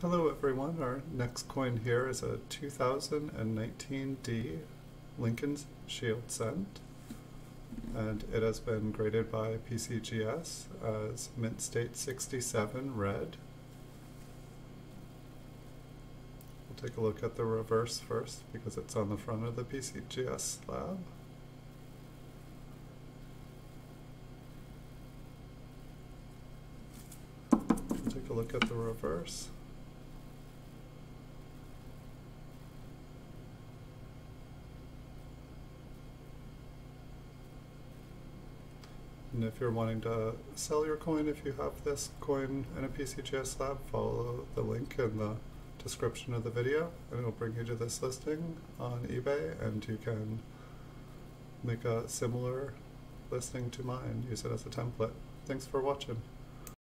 Hello everyone, our next coin here is a 2019D Lincoln's Shield Cent and it has been graded by PCGS as Mint State 67 red. We'll take a look at the reverse first because it's on the front of the PCGS slab. We'll take a look at the reverse. And if you're wanting to sell your coin, if you have this coin in a PCGS slab, follow the link in the description of the video and it'll bring you to this listing on eBay and you can make a similar listing to mine, use it as a template. Thanks for watching.